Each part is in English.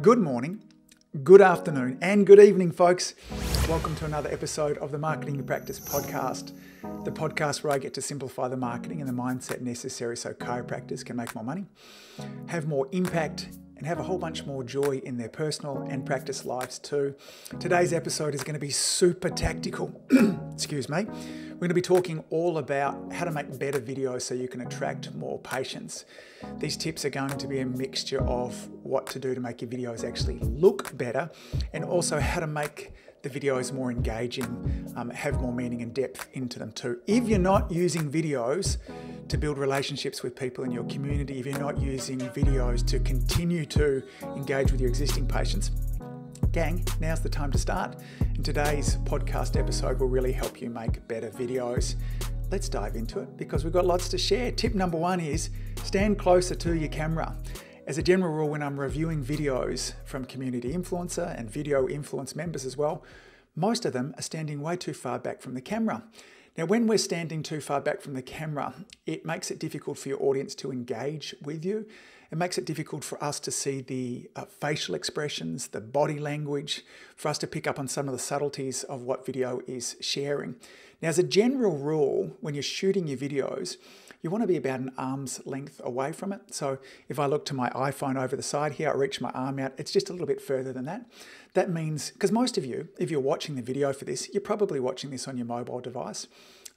Good morning, good afternoon, and good evening, folks. Welcome to another episode of the Marketing Practice podcast, the podcast where I get to simplify the marketing and the mindset necessary so chiropractors can make more money, have more impact, and have a whole bunch more joy in their personal and practice lives too. Today's episode is going to be super tactical. Excuse me. We're going to be talking all about how to make better videos so you can attract more patients. These tips are going to be a mixture of what to do to make your videos actually look better and also how to make the videos more engaging, um, have more meaning and depth into them too. If you're not using videos to build relationships with people in your community, if you're not using videos to continue to engage with your existing patients, gang, now's the time to start. And today's podcast episode will really help you make better videos. Let's dive into it because we've got lots to share. Tip number one is stand closer to your camera. As a general rule, when I'm reviewing videos from community influencer and video influence members as well, most of them are standing way too far back from the camera. Now, when we're standing too far back from the camera, it makes it difficult for your audience to engage with you. It makes it difficult for us to see the uh, facial expressions, the body language, for us to pick up on some of the subtleties of what video is sharing. Now, as a general rule, when you're shooting your videos, you want to be about an arm's length away from it. So if I look to my iPhone over the side here, I reach my arm out, it's just a little bit further than that. That means, because most of you, if you're watching the video for this, you're probably watching this on your mobile device.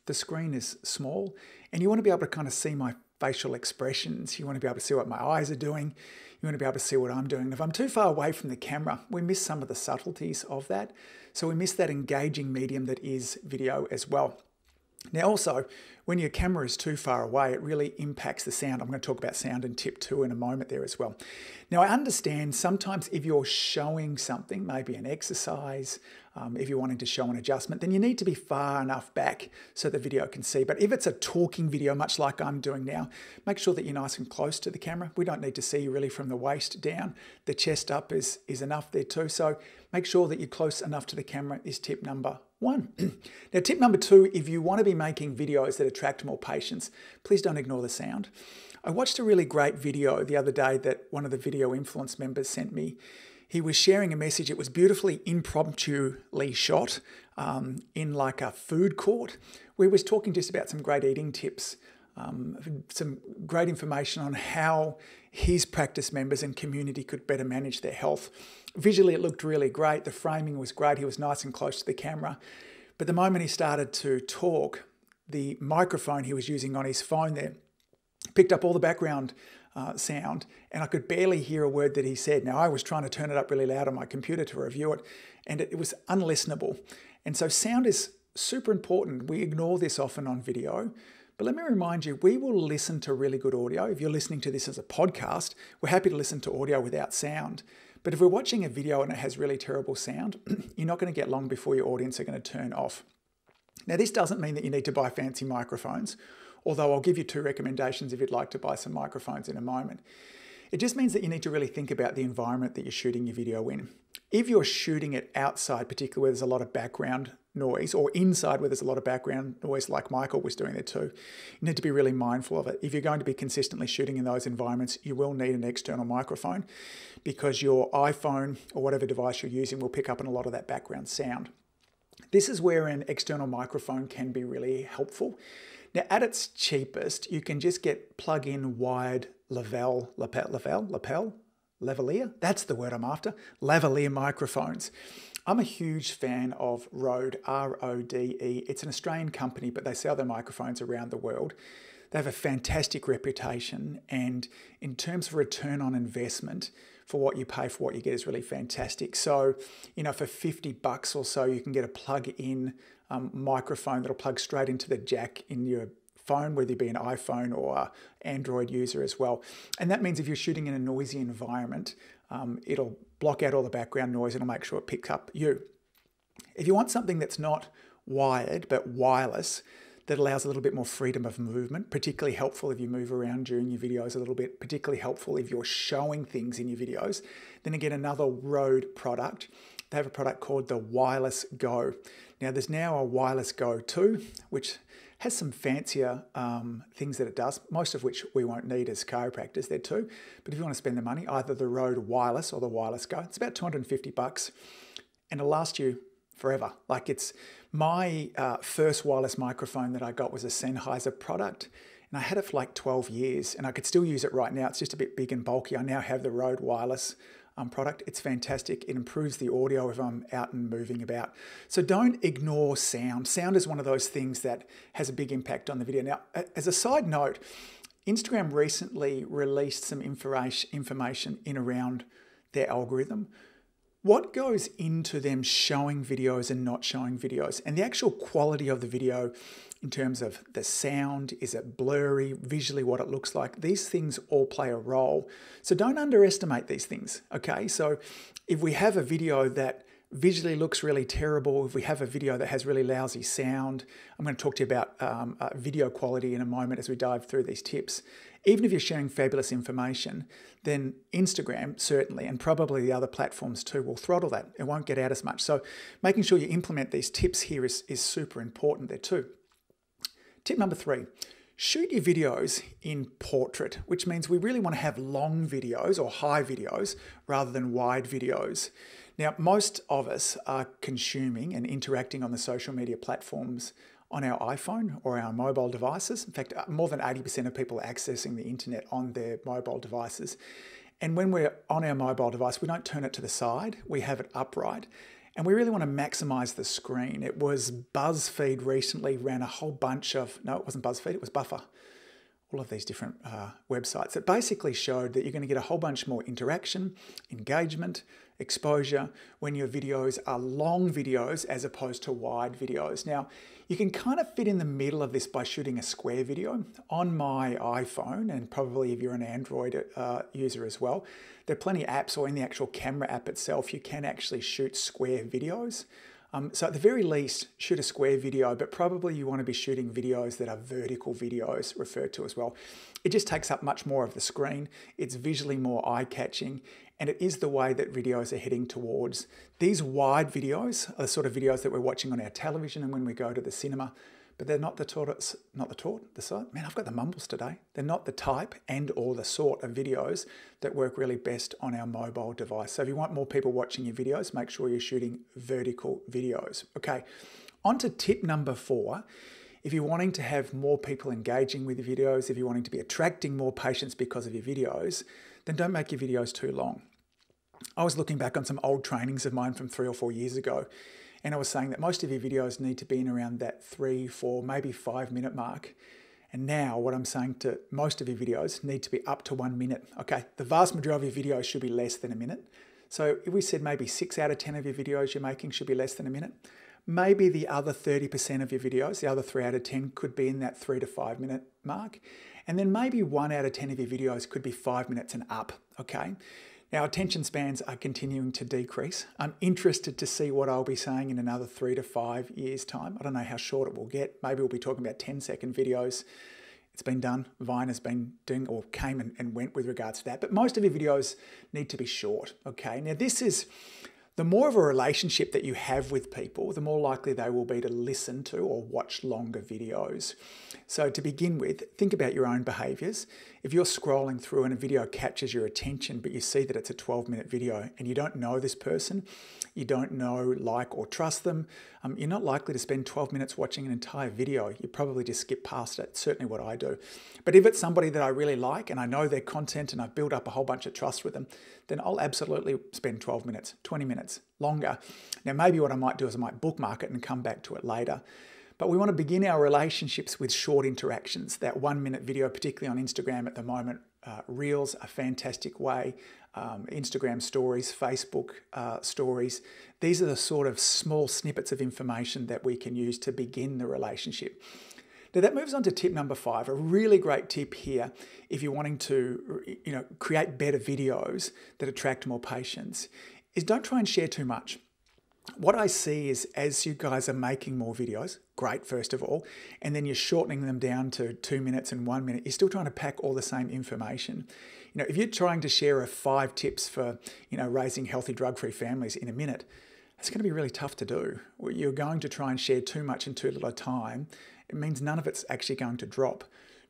The screen is small and you want to be able to kind of see my facial expressions. You want to be able to see what my eyes are doing. You want to be able to see what I'm doing. And if I'm too far away from the camera, we miss some of the subtleties of that. So we miss that engaging medium that is video as well. Now, also, when your camera is too far away, it really impacts the sound. I'm going to talk about sound in tip two in a moment there as well. Now, I understand sometimes if you're showing something, maybe an exercise, um, if you're wanting to show an adjustment, then you need to be far enough back so the video can see. But if it's a talking video, much like I'm doing now, make sure that you're nice and close to the camera. We don't need to see you really from the waist down. The chest up is, is enough there too. So make sure that you're close enough to the camera is tip number one. now, tip number two, if you want to be making videos that attract more patients, please don't ignore the sound. I watched a really great video the other day that one of the video influence members sent me. He was sharing a message. It was beautifully impromptuly shot um, in like a food court he was talking just about some great eating tips, um, some great information on how his practice members and community could better manage their health. Visually, it looked really great. The framing was great. He was nice and close to the camera. But the moment he started to talk, the microphone he was using on his phone there picked up all the background uh, sound, and I could barely hear a word that he said. Now, I was trying to turn it up really loud on my computer to review it, and it, it was unlistenable. And so, sound is super important. We ignore this often on video. But let me remind you, we will listen to really good audio. If you're listening to this as a podcast, we're happy to listen to audio without sound. But if we're watching a video and it has really terrible sound, you're not going to get long before your audience are going to turn off. Now, this doesn't mean that you need to buy fancy microphones, although I'll give you two recommendations if you'd like to buy some microphones in a moment. It just means that you need to really think about the environment that you're shooting your video in. If you're shooting it outside, particularly where there's a lot of background noise, or inside where there's a lot of background noise, like Michael was doing there too, you need to be really mindful of it. If you're going to be consistently shooting in those environments, you will need an external microphone because your iPhone or whatever device you're using will pick up on a lot of that background sound. This is where an external microphone can be really helpful. Now, at its cheapest, you can just get plug-in wired Lavelle, lapel, lapel, lapel, lavalier. That's the word I'm after. Lavalier microphones. I'm a huge fan of Rode, R O D E. It's an Australian company, but they sell their microphones around the world. They have a fantastic reputation, and in terms of return on investment for what you pay for what you get is really fantastic. So, you know, for 50 bucks or so, you can get a plug in um, microphone that'll plug straight into the jack in your phone, whether you be an iPhone or Android user as well. And that means if you're shooting in a noisy environment, um, it'll block out all the background noise and it'll make sure it picks up you. If you want something that's not wired but wireless, that allows a little bit more freedom of movement, particularly helpful if you move around during your videos a little bit, particularly helpful if you're showing things in your videos. Then again, another Rode product. They have a product called the Wireless Go. Now, there's now a Wireless Go 2, which has some fancier um, things that it does, most of which we won't need as chiropractors there too. But if you want to spend the money, either the Rode Wireless or the Wireless Go, it's about 250 bucks and it'll last you forever. Like it's my uh, first wireless microphone that I got was a Sennheiser product and I had it for like 12 years and I could still use it right now. It's just a bit big and bulky. I now have the Rode Wireless um, product. It's fantastic. It improves the audio if I'm out and moving about. So don't ignore sound. Sound is one of those things that has a big impact on the video. Now, as a side note, Instagram recently released some information in around their algorithm what goes into them showing videos and not showing videos? And the actual quality of the video in terms of the sound is it blurry visually what it looks like? These things all play a role. So don't underestimate these things okay? So if we have a video that visually looks really terrible, if we have a video that has really lousy sound, I'm going to talk to you about um, uh, video quality in a moment as we dive through these tips. Even if you're sharing fabulous information, then Instagram certainly, and probably the other platforms too, will throttle that. It won't get out as much. So making sure you implement these tips here is, is super important there too. Tip number three, shoot your videos in portrait, which means we really want to have long videos or high videos rather than wide videos. Now, most of us are consuming and interacting on the social media platforms on our iPhone or our mobile devices. In fact, uh, more than 80% of people are accessing the internet on their mobile devices. And when we're on our mobile device, we don't turn it to the side, we have it upright. And we really want to maximize the screen. It was BuzzFeed recently ran a whole bunch of, no, it wasn't BuzzFeed, it was Buffer all of these different uh, websites that basically showed that you're going to get a whole bunch more interaction, engagement, exposure when your videos are long videos as opposed to wide videos. Now, you can kind of fit in the middle of this by shooting a square video. On my iPhone, and probably if you're an Android uh, user as well, there are plenty of apps or in the actual camera app itself, you can actually shoot square videos. Um, so at the very least, shoot a square video, but probably you want to be shooting videos that are vertical videos referred to as well. It just takes up much more of the screen. It's visually more eye-catching, and it is the way that videos are heading towards. These wide videos are the sort of videos that we're watching on our television and when we go to the cinema but they're not the taught, not the taught, the sort. Man, I've got the mumbles today. They're not the type and or the sort of videos that work really best on our mobile device. So if you want more people watching your videos, make sure you're shooting vertical videos. Okay, on to tip number four. If you're wanting to have more people engaging with your videos, if you're wanting to be attracting more patients because of your videos, then don't make your videos too long. I was looking back on some old trainings of mine from three or four years ago, and I was saying that most of your videos need to be in around that three, four, maybe five minute mark. And now what I'm saying to most of your videos need to be up to one minute. Okay, the vast majority of your videos should be less than a minute. So if we said maybe six out of 10 of your videos you're making should be less than a minute, maybe the other 30% of your videos, the other three out of 10 could be in that three to five minute mark. And then maybe one out of 10 of your videos could be five minutes and up, okay? Our attention spans are continuing to decrease. I'm interested to see what I'll be saying in another three to five years' time. I don't know how short it will get. Maybe we'll be talking about 10 second videos. It's been done. Vine has been doing or came and, and went with regards to that. But most of your videos need to be short. Okay. Now, this is the more of a relationship that you have with people, the more likely they will be to listen to or watch longer videos. So, to begin with, think about your own behaviors. If you're scrolling through and a video captures your attention, but you see that it's a 12 minute video and you don't know this person, you don't know, like, or trust them, um, you're not likely to spend 12 minutes watching an entire video. You probably just skip past it. certainly what I do. But if it's somebody that I really like and I know their content and I've built up a whole bunch of trust with them, then I'll absolutely spend 12 minutes, 20 minutes longer. Now, maybe what I might do is I might bookmark it and come back to it later. But we want to begin our relationships with short interactions. That one minute video, particularly on Instagram at the moment, uh, Reels, a fantastic way. Um, Instagram stories, Facebook uh, stories. These are the sort of small snippets of information that we can use to begin the relationship. Now that moves on to tip number five, a really great tip here if you're wanting to you know, create better videos that attract more patients, is don't try and share too much what I see is as you guys are making more videos, great, first of all, and then you're shortening them down to two minutes and one minute, you're still trying to pack all the same information. You know, if you're trying to share a five tips for, you know, raising healthy drug-free families in a minute, it's going to be really tough to do. You're going to try and share too much in too little time. it means none of it's actually going to drop.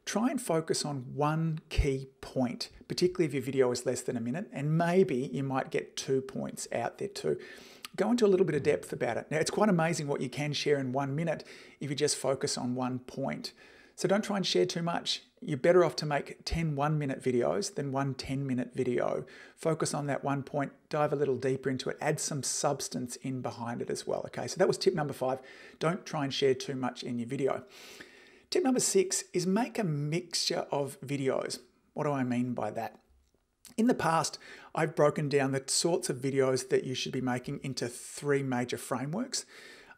Try and focus on one key point, particularly if your video is less than a minute, and maybe you might get two points out there too. Go into a little bit of depth about it. Now, it's quite amazing what you can share in one minute if you just focus on one point. So don't try and share too much. You're better off to make 10 one minute videos than one 10 minute video. Focus on that one point, dive a little deeper into it, add some substance in behind it as well. Okay, so that was tip number five. Don't try and share too much in your video. Tip number six is make a mixture of videos. What do I mean by that? In the past, I've broken down the sorts of videos that you should be making into three major frameworks.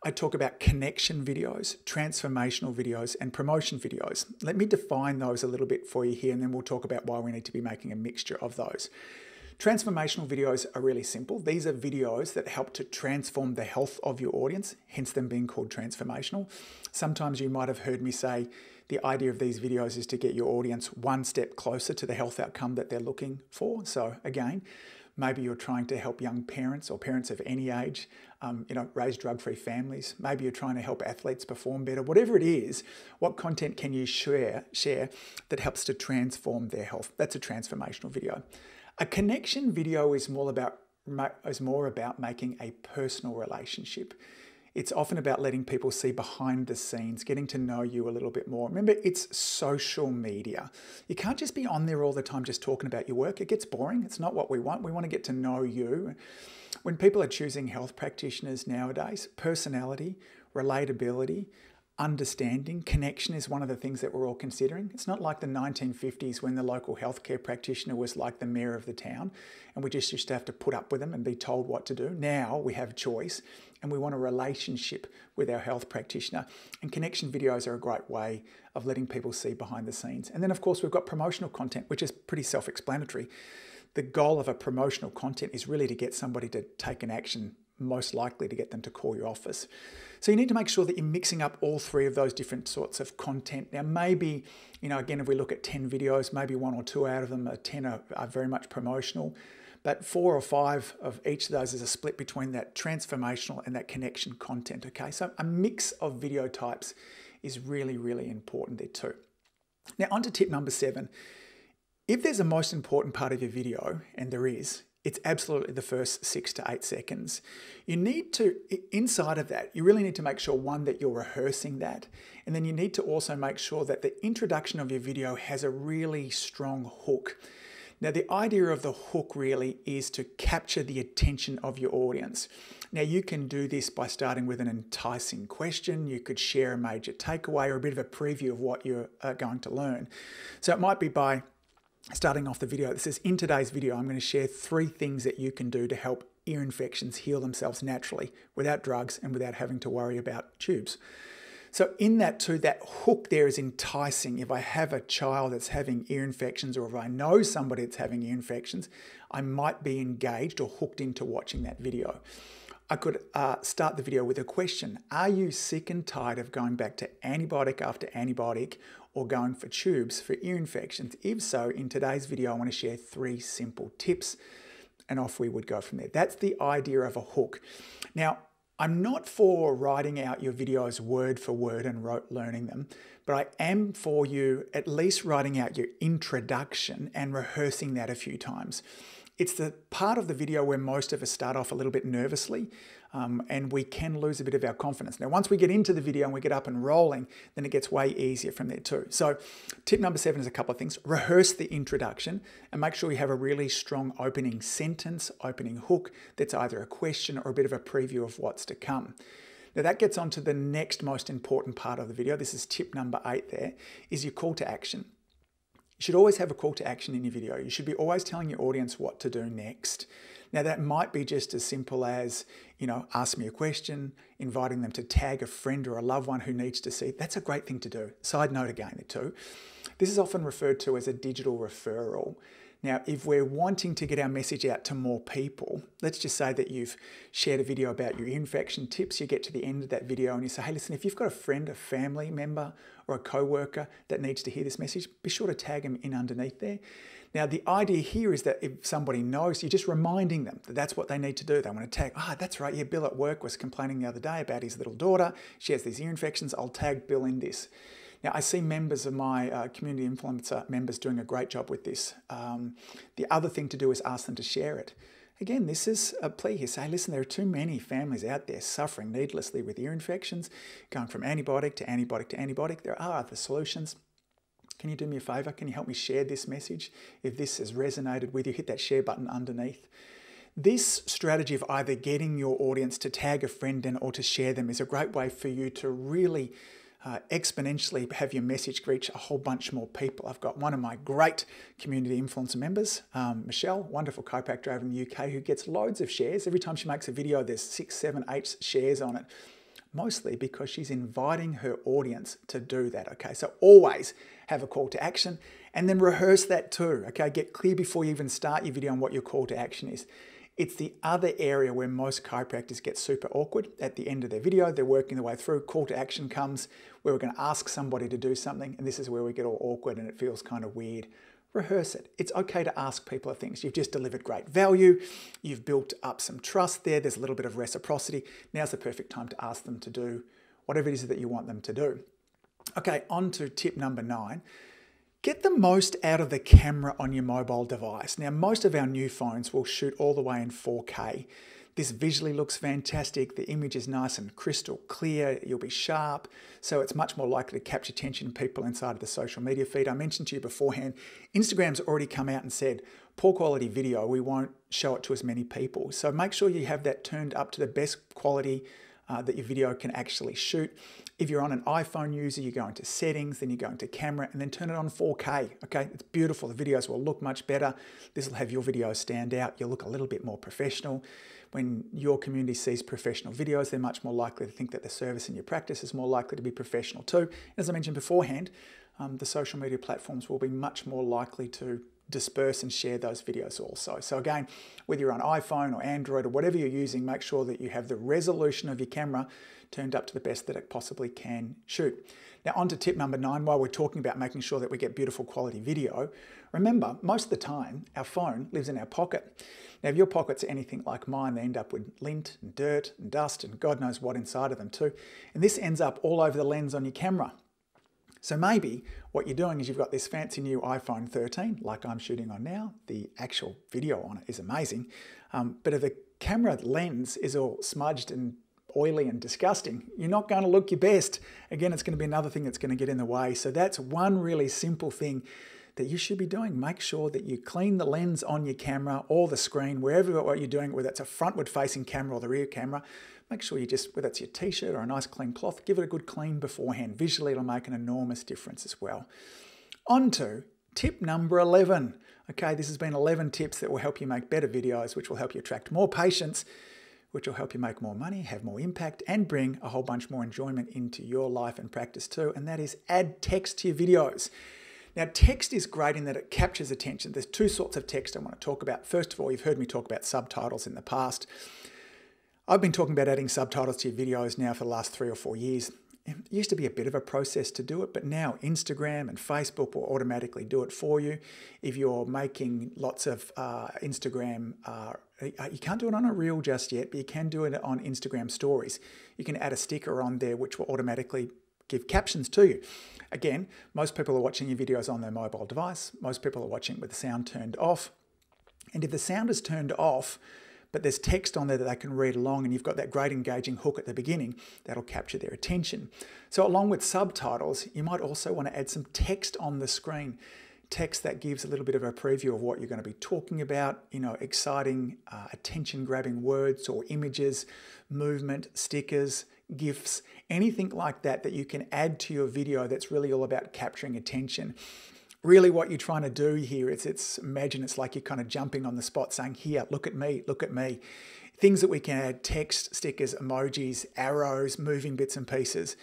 I talk about connection videos, transformational videos, and promotion videos. Let me define those a little bit for you here, and then we'll talk about why we need to be making a mixture of those. Transformational videos are really simple. These are videos that help to transform the health of your audience, hence them being called transformational. Sometimes you might have heard me say the idea of these videos is to get your audience one step closer to the health outcome that they're looking for. So, again, Maybe you're trying to help young parents or parents of any age, um, you know, raise drug-free families. Maybe you're trying to help athletes perform better. Whatever it is, what content can you share share that helps to transform their health? That's a transformational video. A connection video is more about is more about making a personal relationship. It's often about letting people see behind the scenes, getting to know you a little bit more. Remember, it's social media. You can't just be on there all the time just talking about your work. It gets boring. It's not what we want. We want to get to know you. When people are choosing health practitioners nowadays, personality, relatability, understanding, connection is one of the things that we're all considering. It's not like the 1950s when the local healthcare practitioner was like the mayor of the town and we just used to have to put up with them and be told what to do. Now we have choice and we want a relationship with our health practitioner. And connection videos are a great way of letting people see behind the scenes. And then, of course, we've got promotional content, which is pretty self explanatory. The goal of a promotional content is really to get somebody to take an action most likely to get them to call your office. So you need to make sure that you're mixing up all three of those different sorts of content. Now, maybe, you know, again, if we look at 10 videos, maybe one or two out of them are 10 are, are very much promotional. But four or five of each of those is a split between that transformational and that connection content. Okay, so a mix of video types is really, really important there too. Now, on to tip number seven. If there's a most important part of your video, and there is, it's absolutely the first six to eight seconds. You need to, inside of that, you really need to make sure one, that you're rehearsing that. And then you need to also make sure that the introduction of your video has a really strong hook. Now, the idea of the hook really is to capture the attention of your audience. Now, you can do this by starting with an enticing question. You could share a major takeaway or a bit of a preview of what you're uh, going to learn. So, it might be by starting off the video this is In today's video, I'm going to share three things that you can do to help ear infections heal themselves naturally without drugs and without having to worry about tubes. So in that too, that hook there is enticing. If I have a child that's having ear infections or if I know somebody that's having ear infections, I might be engaged or hooked into watching that video. I could uh, start the video with a question. Are you sick and tired of going back to antibiotic after antibiotic or going for tubes for ear infections? If so, in today's video, I want to share three simple tips and off we would go from there. That's the idea of a hook. Now, I'm not for writing out your videos word for word and rote learning them, but I am for you at least writing out your introduction and rehearsing that a few times. It's the part of the video where most of us start off a little bit nervously um, and we can lose a bit of our confidence. Now, once we get into the video and we get up and rolling, then it gets way easier from there too. So, tip number seven is a couple of things. Rehearse the introduction and make sure you have a really strong opening sentence, opening hook that's either a question or a bit of a preview of what's to come. Now that gets on to the next most important part of the video. This is tip number eight there, is your call to action. You should always have a call to action in your video. You should be always telling your audience what to do next. Now that might be just as simple as, you know, ask me a question, inviting them to tag a friend or a loved one who needs to see. That's a great thing to do. Side note again, too. This is often referred to as a digital referral. Now, if we're wanting to get our message out to more people, let's just say that you've shared a video about your infection tips. You get to the end of that video and you say, hey, listen, if you've got a friend, a family member, or a co worker that needs to hear this message, be sure to tag them in underneath there. Now, the idea here is that if somebody knows, you're just reminding them that that's what they need to do. They want to tag, ah, oh, that's right, yeah, Bill at work was complaining the other day about his little daughter. She has these ear infections. I'll tag Bill in this. Now, I see members of my uh, community influencer members doing a great job with this. Um, the other thing to do is ask them to share it. Again, this is a plea here. Say, listen, there are too many families out there suffering needlessly with ear infections, going from antibiotic to antibiotic to antibiotic. There are other solutions. Can you do me a favor? Can you help me share this message? If this has resonated with you, hit that share button underneath. This strategy of either getting your audience to tag a friend in or to share them is a great way for you to really uh, exponentially have your message reach a whole bunch more people. I've got one of my great community influencer members, um, Michelle, wonderful chiropractor over in the UK, who gets loads of shares. Every time she makes a video, there's six, seven, eight shares on it, mostly because she's inviting her audience to do that. Okay, so always have a call to action and then rehearse that too. Okay, get clear before you even start your video on what your call to action is. It's the other area where most chiropractors get super awkward. At the end of their video, they're working their way through, call to action comes, where we're going to ask somebody to do something, and this is where we get all awkward and it feels kind of weird. Rehearse it. It's okay to ask people things. You've just delivered great value, you've built up some trust there, there's a little bit of reciprocity. Now's the perfect time to ask them to do whatever it is that you want them to do. Okay, on to tip number nine. Get the most out of the camera on your mobile device. Now, most of our new phones will shoot all the way in 4K. This visually looks fantastic. The image is nice and crystal clear. You'll be sharp. So it's much more likely to capture attention people inside of the social media feed. I mentioned to you beforehand, Instagram's already come out and said, poor quality video, we won't show it to as many people. So make sure you have that turned up to the best quality uh, that your video can actually shoot. If you're on an iPhone user, you go into settings, then you go into camera, and then turn it on 4K. Okay, it's beautiful. The videos will look much better. This will have your videos stand out. You'll look a little bit more professional. When your community sees professional videos, they're much more likely to think that the service in your practice is more likely to be professional too. As I mentioned beforehand, um, the social media platforms will be much more likely to disperse and share those videos also. So again, whether you're on iPhone or Android or whatever you're using, make sure that you have the resolution of your camera turned up to the best that it possibly can shoot. Now on to tip number nine, while we're talking about making sure that we get beautiful quality video, remember, most of the time, our phone lives in our pocket. Now if your pockets are anything like mine, they end up with lint and dirt and dust and God knows what inside of them too. And this ends up all over the lens on your camera. So maybe what you're doing is you've got this fancy new iPhone 13, like I'm shooting on now. The actual video on it is amazing. Um, but if the camera lens is all smudged and oily and disgusting, you're not going to look your best. Again, it's going to be another thing that's going to get in the way. So that's one really simple thing that you should be doing. Make sure that you clean the lens on your camera or the screen, wherever what you're doing, whether it's a frontward facing camera or the rear camera, make sure you just, whether it's your t-shirt or a nice clean cloth, give it a good clean beforehand. Visually, it'll make an enormous difference as well. On to tip number 11. Okay, this has been 11 tips that will help you make better videos, which will help you attract more patients, which will help you make more money, have more impact, and bring a whole bunch more enjoyment into your life and practice too. And that is add text to your videos. Now, text is great in that it captures attention. There's two sorts of text I want to talk about. First of all, you've heard me talk about subtitles in the past. I've been talking about adding subtitles to your videos now for the last three or four years. It used to be a bit of a process to do it, but now Instagram and Facebook will automatically do it for you. If you're making lots of uh, Instagram, uh, you can't do it on a reel just yet, but you can do it on Instagram stories. You can add a sticker on there which will automatically give captions to you. Again, most people are watching your videos on their mobile device. Most people are watching with the sound turned off. And if the sound is turned off, but there's text on there that they can read along and you've got that great engaging hook at the beginning that'll capture their attention. So along with subtitles, you might also want to add some text on the screen. Text that gives a little bit of a preview of what you're going to be talking about, you know, exciting, uh, attention grabbing words or images, movement, stickers, GIFs, anything like that that you can add to your video that's really all about capturing attention. Really what you're trying to do here is it's imagine it's like you're kind of jumping on the spot saying here look at me look at me. Things that we can add text stickers emojis arrows moving bits and pieces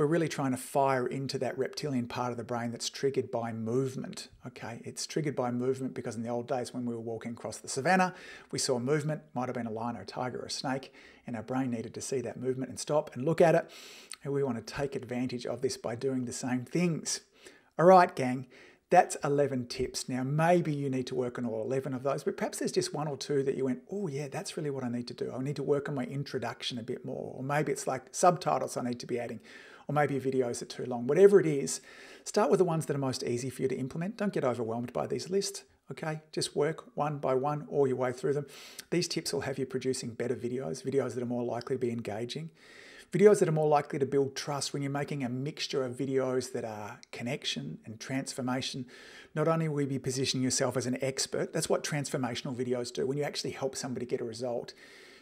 we're really trying to fire into that reptilian part of the brain that's triggered by movement okay it's triggered by movement because in the old days when we were walking across the savannah we saw movement might have been a lion or a tiger or a snake and our brain needed to see that movement and stop and look at it and we want to take advantage of this by doing the same things all right gang That's 11 tips. Now, maybe you need to work on all 11 of those, but perhaps there's just one or two that you went, oh, yeah, that's really what I need to do. I need to work on my introduction a bit more. Or maybe it's like subtitles I need to be adding, or maybe your videos are too long. Whatever it is, start with the ones that are most easy for you to implement. Don't get overwhelmed by these lists. Okay, just work one by one all your way through them. These tips will have you producing better videos, videos that are more likely to be engaging. Videos that are more likely to build trust when you're making a mixture of videos that are connection and transformation. Not only will you be positioning yourself as an expert, that's what transformational videos do. When you actually help somebody get a result,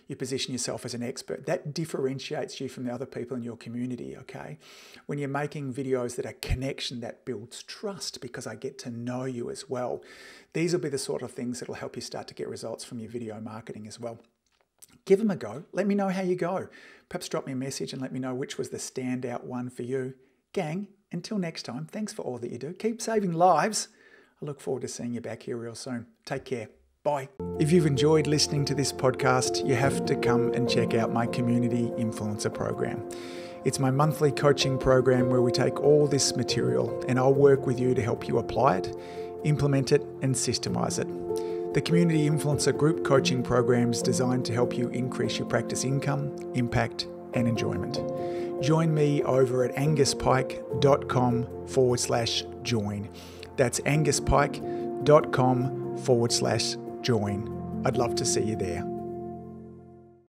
you position yourself as an expert. That differentiates you from the other people in your community, okay? When you're making videos that are connection, that builds trust because I get to know you as well. These will be the sort of things that will help you start to get results from your video marketing as well give them a go. Let me know how you go. Perhaps drop me a message and let me know which was the standout one for you. Gang, until next time, thanks for all that you do. Keep saving lives. I look forward to seeing you back here real soon. Take care. Bye. If you've enjoyed listening to this podcast, you have to come and check out my Community Influencer Program. It's my monthly coaching program where we take all this material and I'll work with you to help you apply it, implement it, and systemize it. The Community Influencer Group Coaching Program is designed to help you increase your practice income, impact, and enjoyment. Join me over at anguspyke.com forward slash join. That's anguspyke.com forward slash join. I'd love to see you there.